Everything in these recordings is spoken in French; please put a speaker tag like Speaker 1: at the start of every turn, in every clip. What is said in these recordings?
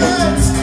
Speaker 1: Let's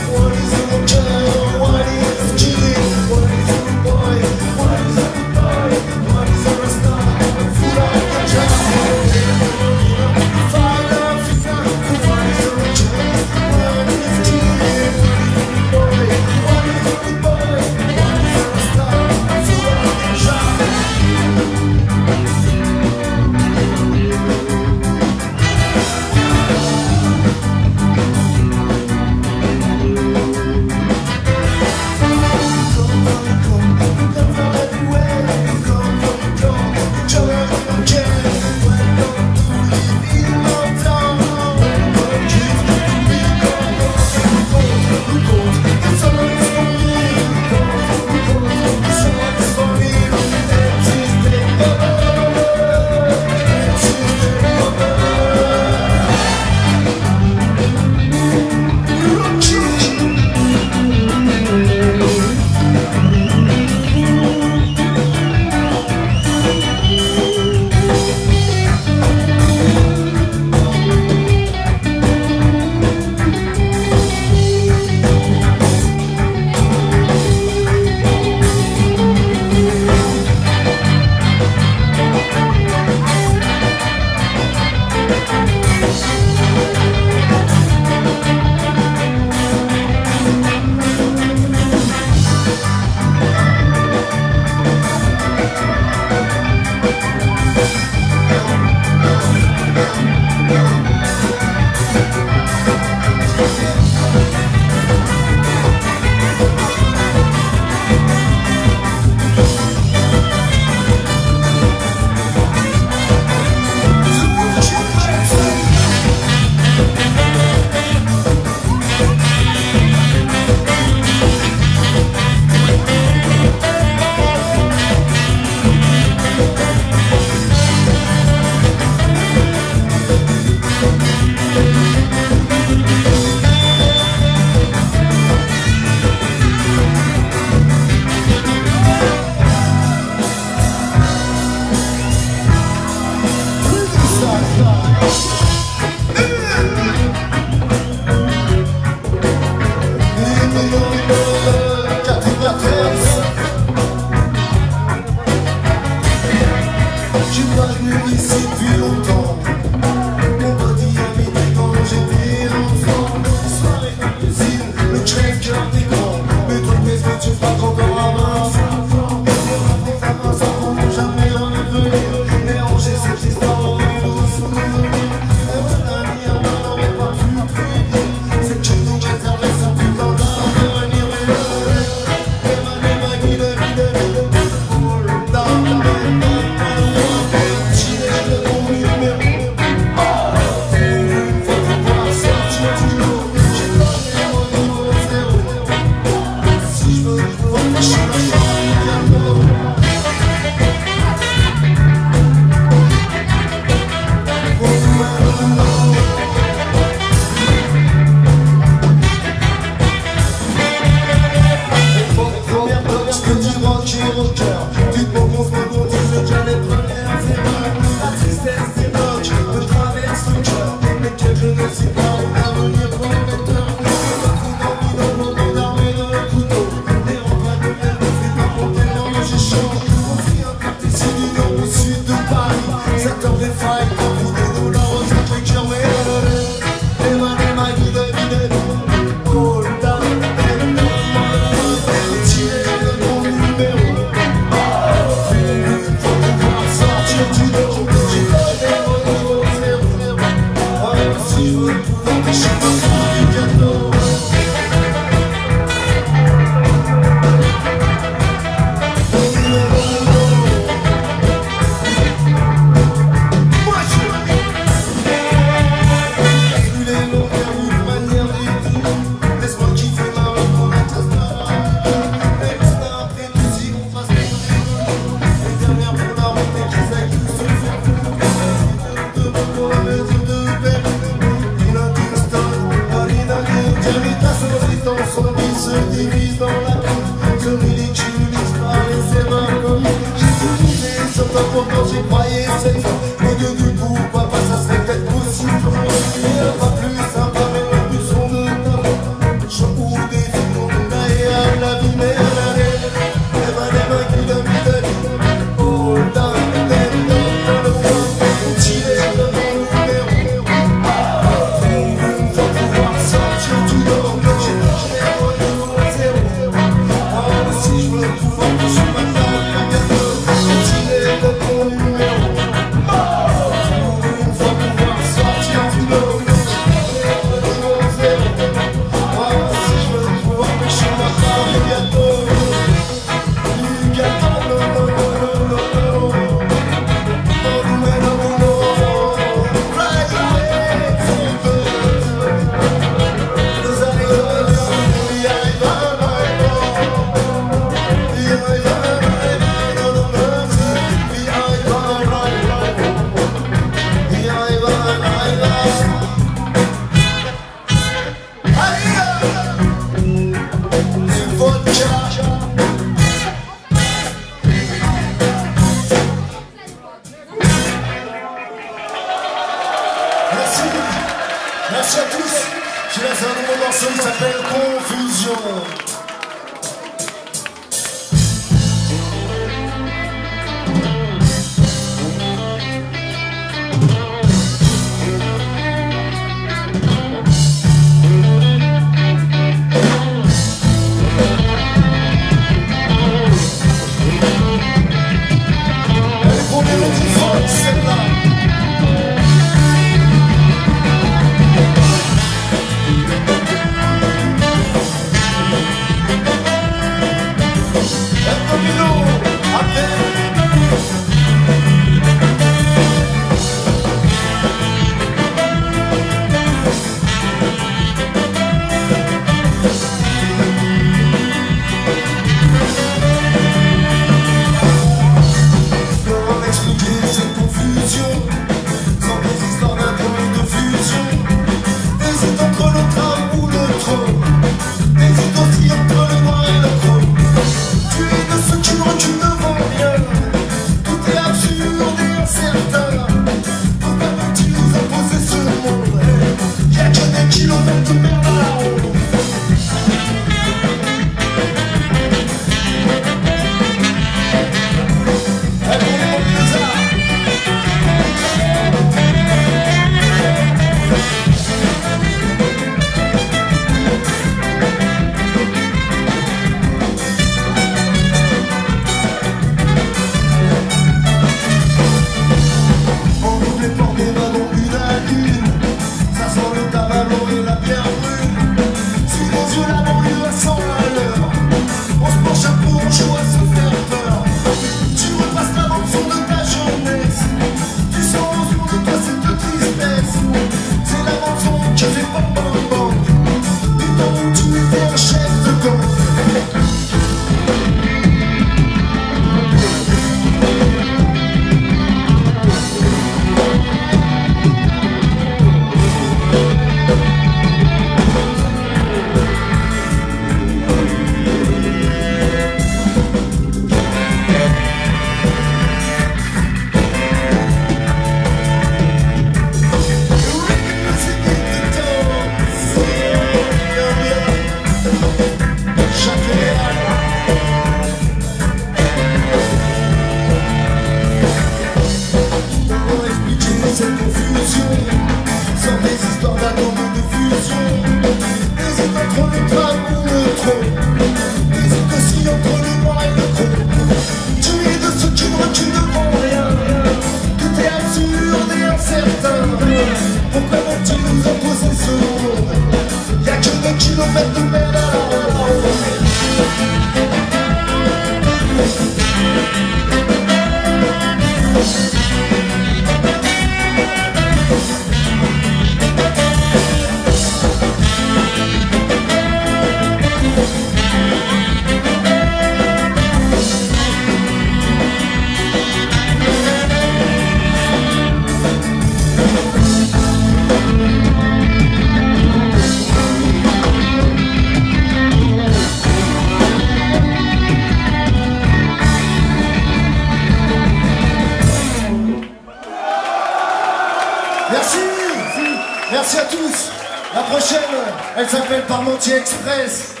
Speaker 1: Express.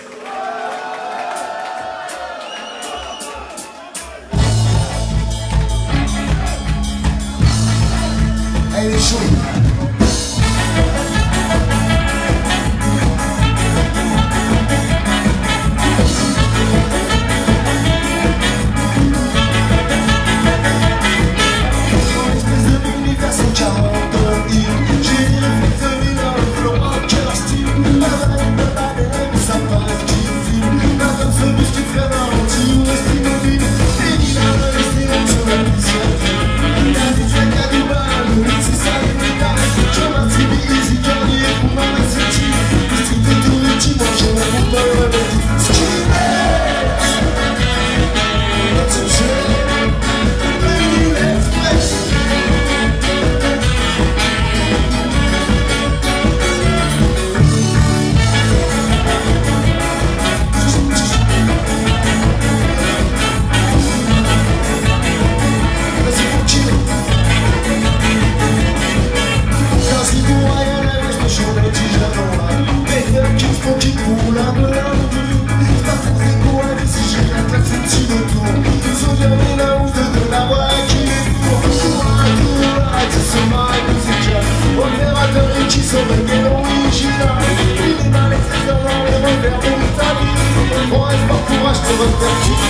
Speaker 1: Give them that you.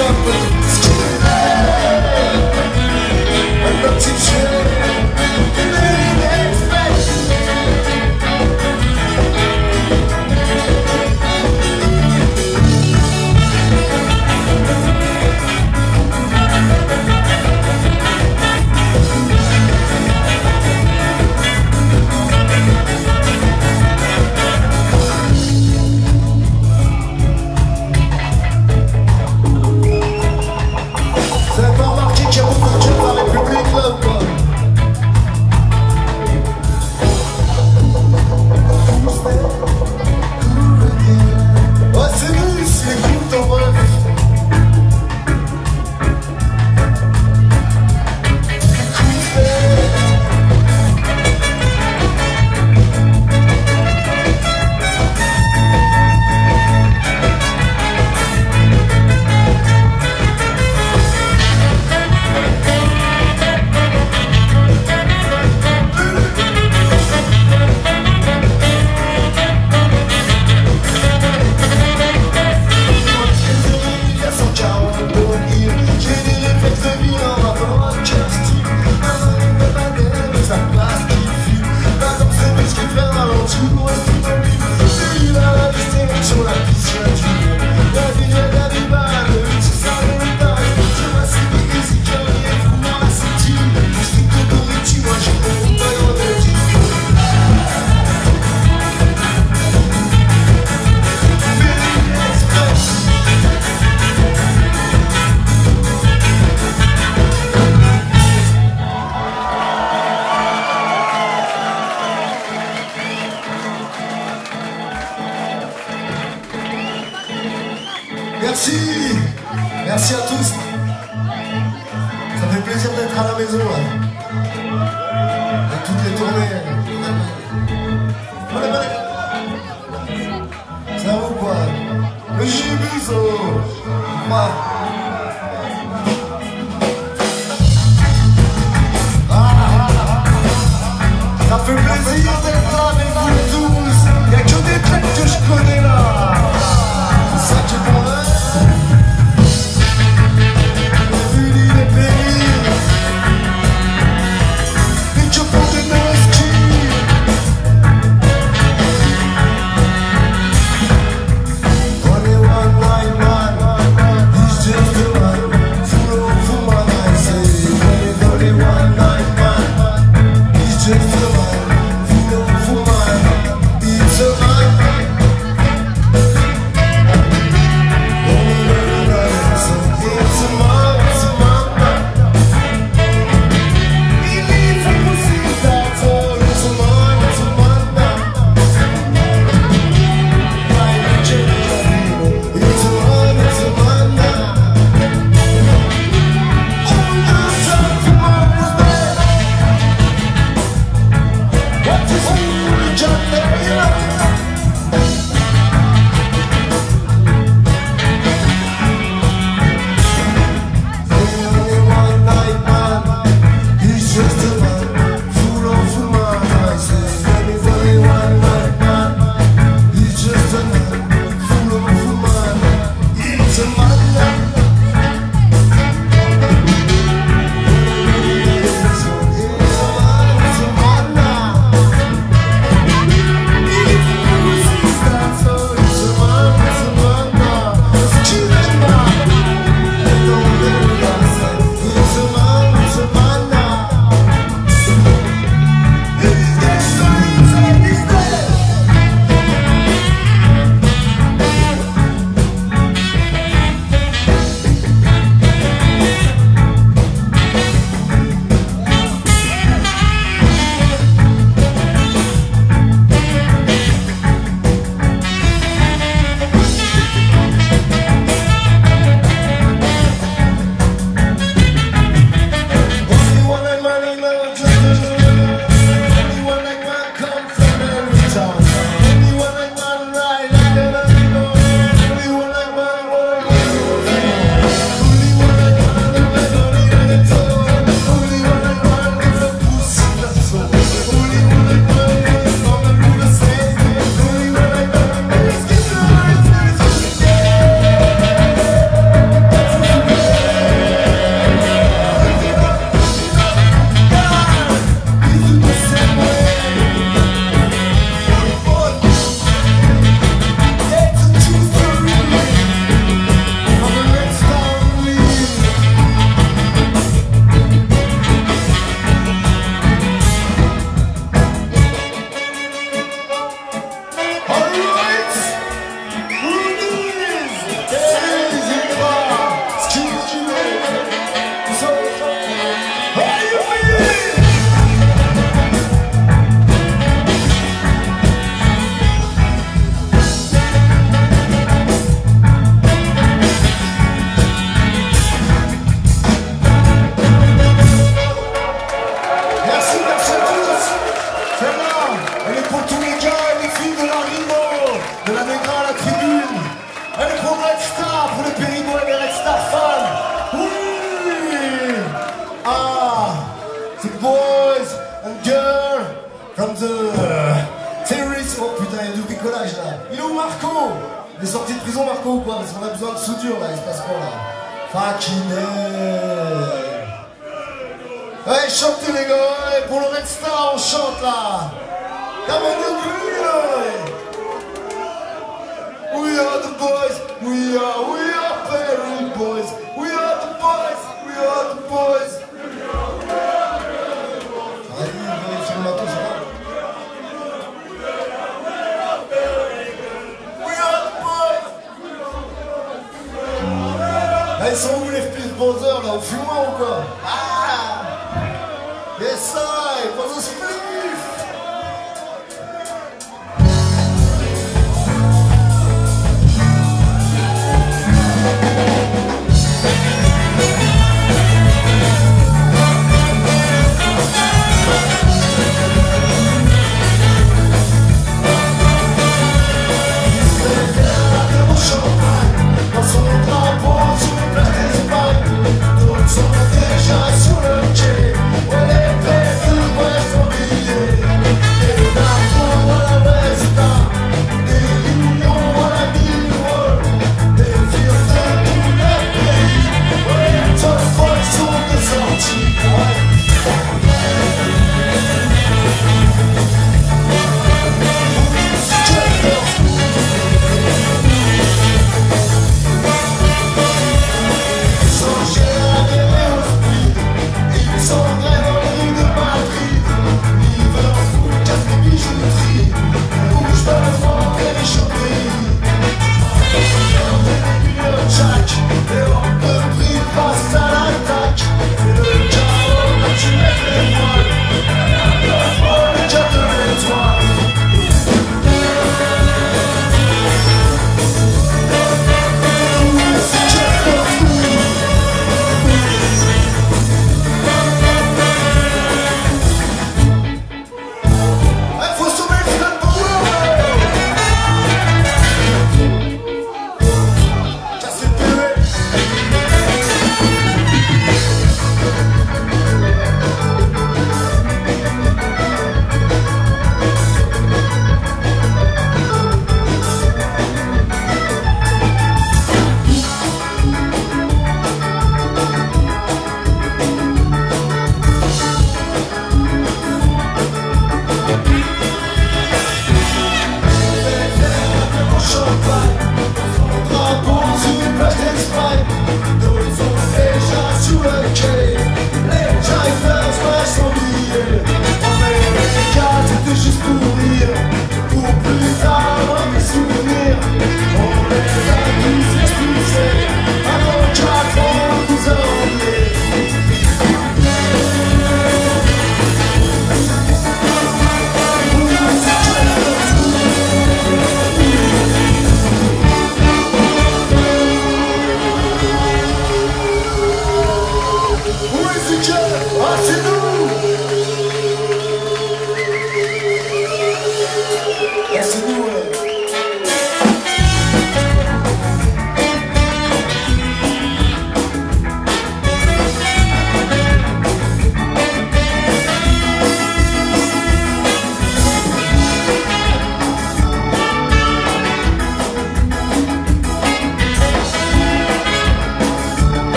Speaker 1: love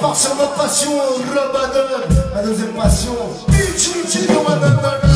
Speaker 1: passe ma passion, rabadon, ma deuxième passion. Pichu, chido, madame,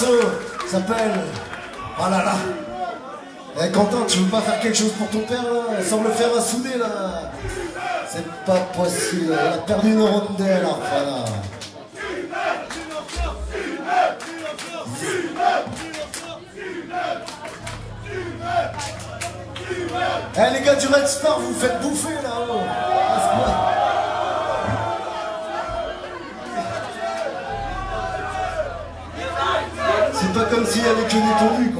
Speaker 1: morceau s'appelle. Oh là là Eh Quentin, tu veux pas faire quelque chose pour ton père là? Sans le faire assouder là C'est pas possible, elle a perdu une rondelle hein, là. Eh les gars du Red Star, vous vous faites bouffer là. Can you believe